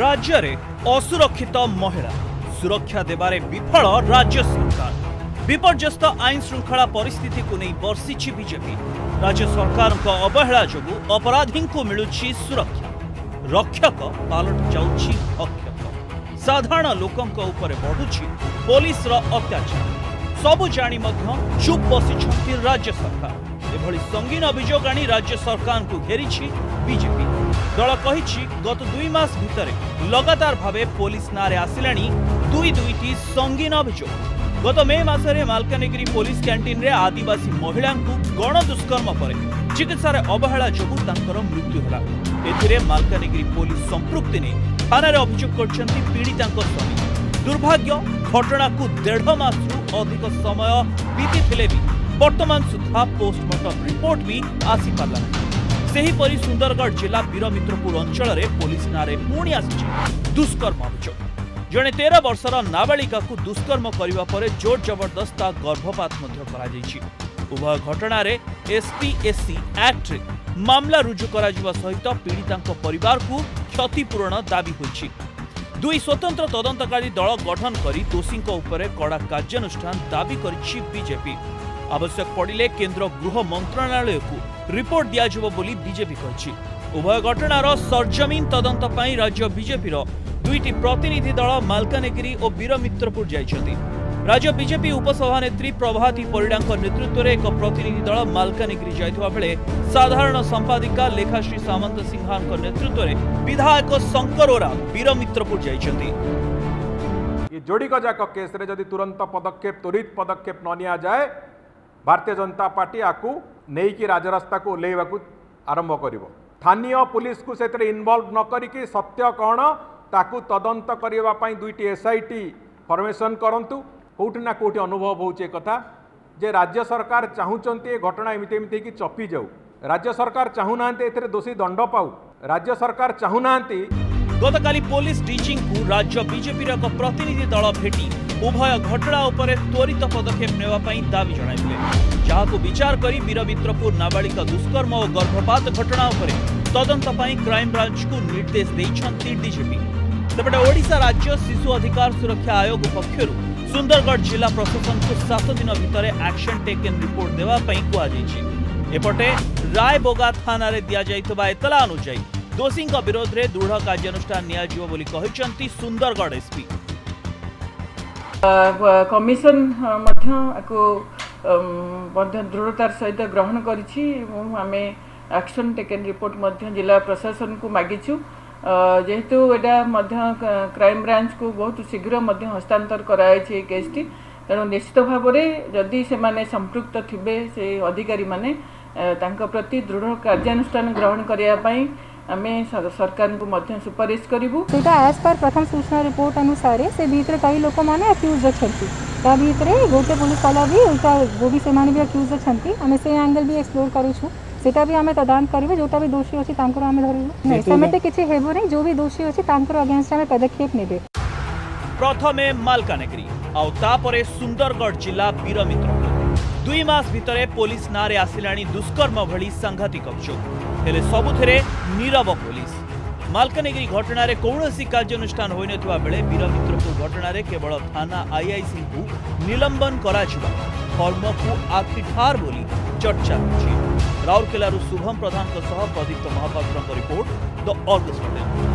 ରାଜ୍ୟରେ ଅସୁରକ୍ଷିତ ମହିଳା ସୁରକ୍ଷା ଦେବାରେ ବିଫଳ ରାଜ୍ୟ ସରକାର ବିପର୍ଯ୍ୟସ୍ତ ଆଇନ ଶୃଙ୍ଖଳା ପରିସ୍ଥିତିକୁ ନେଇ ବର୍ଷିଛି ବିଜେପି ରାଜ୍ୟ ସରକାରଙ୍କ ଅବହେଳା ଯୋଗୁଁ ଅପରାଧୀଙ୍କୁ ମିଳୁଛି ସୁରକ୍ଷା ରକ୍ଷକ ପାଲଟି ଯାଉଛି ଅକ୍ଷକ ସାଧାରଣ ଲୋକଙ୍କ ଉପରେ ବଢ଼ୁଛି ପୋଲିସର ଅତ୍ୟାଚାର ସବୁ ଜାଣି ମଧ୍ୟ ଚୁପ୍ ବସିଛନ୍ତି ରାଜ୍ୟ ସରକାର এভাবে সঙ্গীন অভিযোগ আনি রাজ্য সরকার ঘেছি বিজেপি দল কী গত দুই মাস ভিতরে লগাতার ভাবে পুলিশ নাঁরে আসলে দুই দুইটি সঙ্গীন অভিযোগ গত মে মাসে মালকানগি পুলিশ ক্যান্টিনে আদিবাসী মহিলা গণদুষ্কর্ম পরে চিকিৎসার অবহেলা যোগ তাঁর মৃত্যু হল এতে মালকানগি পুলিশ সম্পৃক্তি নিয়ে থানায় অভিযোগ করছেন পীড়িতা স্বামী দুর্ভাগ্য ঘটনা দেড় মাস অধিক সময় বিতিলে ବର୍ତ୍ତମାନ ସୁଦ୍ଧା ପୋଷ୍ଟମର୍ଟମ ରିପୋର୍ଟ ବି ଆସିପାରିଲା ନାହିଁ ସେହିପରି ସୁନ୍ଦରଗଡ଼ ଜିଲ୍ଲା ବୀରମିତ୍ରପୁର ଅଞ୍ଚଳରେ ପୋଲିସ ନାଁରେ ପୁଣି ଆସିଛି ଦୁଷ୍କର୍ମ ଅଭିଯୋଗ ଜଣେ ତେର ବର୍ଷର ନାବାଳିକାକୁ ଦୁଷ୍କର୍ମ କରିବା ପରେ ଜୋର ଜବରଦସ୍ତ ତା ଗର୍ଭପାତ ମଧ୍ୟ କରାଯାଇଛି ଉଭୟ ଘଟଣାରେ ଏସ୍ପିଏସ୍ସି ଆକ୍ଟରେ ମାମଲା ରୁଜୁ କରାଯିବା ସହିତ ପୀଡ଼ିତାଙ୍କ ପରିବାରକୁ କ୍ଷତିପୂରଣ ଦାବି ହୋଇଛି ଦୁଇ ସ୍ୱତନ୍ତ୍ର ତଦନ୍ତକାରୀ ଦଳ ଗଠନ କରି ଦୋଷୀଙ୍କ ଉପରେ କଡ଼ା କାର୍ଯ୍ୟାନୁଷ୍ଠାନ ଦାବି କରିଛି ବିଜେପି ଆବଶ୍ୟକ ପଡ଼ିଲେ କେନ୍ଦ୍ର ଗୃହ ମନ୍ତ୍ରଣାଳୟକୁ ରିପୋର୍ଟ ଦିଆଯିବ ବୋଲି ବିଜେପି କହିଛି ଉଭୟ ଘଟଣାର ସର୍ଜମିନ ତଦନ୍ତ ପାଇଁ ରାଜ୍ୟ ବିଜେପିର ଦୁଇଟି ପ୍ରତିନିଧି ଦଳ ମାଲକାନଗିରି ଓ ବୀରମିତ୍ରପୁର ଯାଇଛନ୍ତି ରାଜ୍ୟ ବିଜେପି ଉପସଭାନେତ୍ରୀ ପ୍ରଭାତୀ ପରିଡ଼ାଙ୍କ ନେତୃତ୍ୱରେ ଏକ ପ୍ରତିନିଧି ଦଳ ମାଲକାନଗିରି ଯାଇଥିବା ବେଳେ ସାଧାରଣ ସମ୍ପାଦିକା ଲେଖାଶ୍ରୀ ସାମନ୍ତ ସିଂହାଙ୍କ ନେତୃତ୍ୱରେ ବିଧାୟକ ଶଙ୍କର ଓରାମ ବୀରମିତ୍ରପୁର ଯାଇଛନ୍ତି ये जोड़ीक जाक केस रे जदि तुरंत पदक्षेप त्वरित पदक्षेप न निया जाए ଭାରତୀୟ ଜନତା ପାର୍ଟି ଆକୁ ନେଇକି ରାଜରାସ୍ତାକୁ ଓହ୍ଲାଇବାକୁ ଆରମ୍ଭ କରିବ ସ୍ଥାନୀୟ ପୁଲିସକୁ ସେଥିରେ ଇନଭଲ୍ଭ ନ କରିକି ସତ୍ୟ କ'ଣ ତାକୁ ତଦନ୍ତ କରିବା ପାଇଁ ଦୁଇଟି ଏସ୍ଆଇଟି ଫର୍ମେସନ୍ କରନ୍ତୁ କେଉଁଠି ନା କେଉଁଠି ଅନୁଭବ ହେଉଛି କଥା ଯେ ରାଜ୍ୟ ସରକାର ଚାହୁଁଛନ୍ତି ଏ ଘଟଣା ଏମିତି ଏମିତି ହେଇକି ଚପି ଯାଉ ରାଜ୍ୟ ସରକାର ଚାହୁଁନାହାନ୍ତି ଏଥିରେ ଦୋଷୀ ଦଣ୍ଡ ପାଉ ରାଜ୍ୟ ସରକାର ଚାହୁଁନାହାନ୍ତି ଗତକାଲି ପୋଲିସ ଡିଜିଙ୍କୁ ରାଜ୍ୟ ବିଜେପିର ଏକ ପ୍ରତିନିଧି ଦଳ ଭେଟି উভয় ঘটনা উপরে ত্বরিত পদক্ষেপ নেওয়া পাই দাবি জনায়িলে যাহা কো বিচার করি বীরবিত্রপুর নাবালিকা দুষ্কর্ম ও গর্ভপাত ঘটনা উপরে তদন্ত পাই ক্রাইম ব্রাঞ্চ কো নির্দেশ দেইছନ୍ତି ডিজেপি তেবাটা ওড়িশা রাজ্য শিশু অধিকার সুরক্ষা আয়োগ পক্ষরু সুন্দরগড় জেলা প্রশাসনকে 7 দিন ভিতরে অ্যাকশন টেকেন রিপোর্ট দেবা পাই কোয়া দিছি এপটে রায় বোগা থানা রে দিয়া যাইতোবা এটা অনুজয় দোষী কা বিরুদ্ধ রে দড়হ কার্যানুষ্ঠান নিয়াজিবা বলি কইছନ୍ତି সুন্দরগড় এসপি କମିଶନ ମଧ୍ୟ ଆକୁ ମଧ୍ୟ ଦୃଢ଼ତାର ସହିତ ଗ୍ରହଣ କରିଛି ଏବଂ ଆମେ ଆକ୍ସନ ଟେକେନ୍ ରିପୋର୍ଟ ମଧ୍ୟ ଜିଲ୍ଲା ପ୍ରଶାସନକୁ ମାଗିଛୁ ଯେହେତୁ ଏଇଟା ମଧ୍ୟ କ୍ରାଇମବ୍ରାଞ୍ଚକୁ ବହୁତ ଶୀଘ୍ର ମଧ୍ୟ ହସ୍ତାନ୍ତର କରାଯାଇଛି ଏ କେସ୍ଟି ତେଣୁ ନିଶ୍ଚିତ ଭାବରେ ଯଦି ସେମାନେ ସମ୍ପୃକ୍ତ ଥିବେ ସେ ଅଧିକାରୀମାନେ ତାଙ୍କ ପ୍ରତି ଦୃଢ଼ କାର୍ଯ୍ୟାନୁଷ୍ଠାନ ଗ୍ରହଣ କରିବା ପାଇଁ ଆମେ ସରକାରଙ୍କୁ ମଧ୍ୟ ସୁପାରିଶ କରିବୁ ସେଇଟା ଆଜ୍ ପର୍ ପ୍ରଥମ ସୂଚନା ରିପୋର୍ଟ ଅନୁସାରେ ସେ ଭିତରେ କଇ ଲୋକମାନେ ଆକ୍ୟୁଜ୍ ଅଛନ୍ତି ତା ଭିତରେ ଗୋଟେ ପୋଲିସବାଲା ବି ଓଲଟା ବି ସେମାନେ ବି ଆକ୍ୟୁଜ୍ ଅଛନ୍ତି ଆମେ ସେ ଆଙ୍ଗେଲ୍ ବି ଏକ୍ସପ୍ଲୋର୍ କରୁଛୁ ସେଇଟା ବି ଆମେ ତଦନ୍ତ କରିବୁ ଯେଉଁଟା ବି ଦୋଷୀ ଅଛି ତାଙ୍କର ଆମେ ଧରିବୁ ନାହିଁ ସେମିତି କିଛି ହେବ ନାହିଁ ଯେଉଁ ବି ଦୋଷୀ ଅଛି ତାଙ୍କର ଅଗେନ୍ଷ୍ଟ ଆମେ ପଦକ୍ଷେପ ନେବେ ପ୍ରଥମେ ମାଲକାନଗିରି ଆଉ ତାପରେ ସୁନ୍ଦରଗଡ଼ ଜିଲ୍ଲା ବୀରମିତ୍ର দুই ମାସ ଭିତରେ ପୋଲିସ ନାଁରେ ଆସିଲାଣି ଦୁଷ୍କର୍ମ ଭଳି ସାଂଘାତିକ ଅଭିଯୋଗ ହେଲେ ସବୁଥିରେ ନୀରବ ପୋଲିସ ମାଲକାନଗିରି ଘଟଣାରେ କୌଣସି କାର୍ଯ୍ୟାନୁଷ୍ଠାନ ହୋଇନଥିବା ବେଳେ ବୀରମିତ୍ରଙ୍କୁ ଘଟଣାରେ କେବଳ ଥାନା ଆଇଆଇସିଙ୍କୁ ନିଲମ୍ବନ କରାଯିବା କର୍ମକୁ ଆଖିଠାର ବୋଲି ଚର୍ଚ୍ଚା ହେଉଛି ରାଉରକେଲାରୁ ଶୁଭମ ପ୍ରଧାନଙ୍କ ସହ ପ୍ରଦୀପ୍ତ ମହାପାତ୍ରଙ୍କ ରିପୋର୍ଟ ଦ ଅର୍ଗସ୍